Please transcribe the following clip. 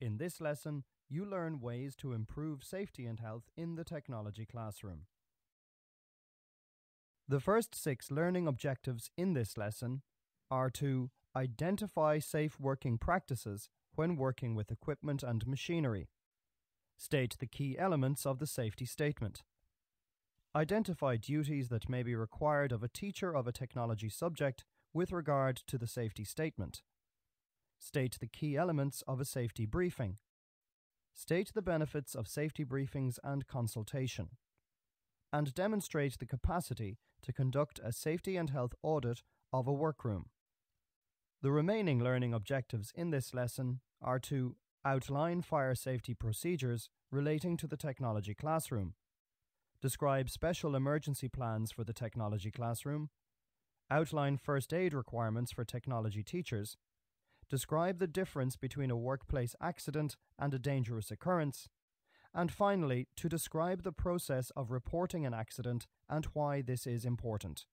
In this lesson, you learn ways to improve safety and health in the technology classroom. The first six learning objectives in this lesson are to identify safe working practices when working with equipment and machinery, state the key elements of the safety statement, identify duties that may be required of a teacher of a technology subject with regard to the safety statement, state the key elements of a safety briefing, state the benefits of safety briefings and consultation, and demonstrate the capacity to conduct a safety and health audit of a workroom. The remaining learning objectives in this lesson are to outline fire safety procedures relating to the technology classroom, describe special emergency plans for the technology classroom, outline first aid requirements for technology teachers, describe the difference between a workplace accident and a dangerous occurrence, and finally, to describe the process of reporting an accident and why this is important.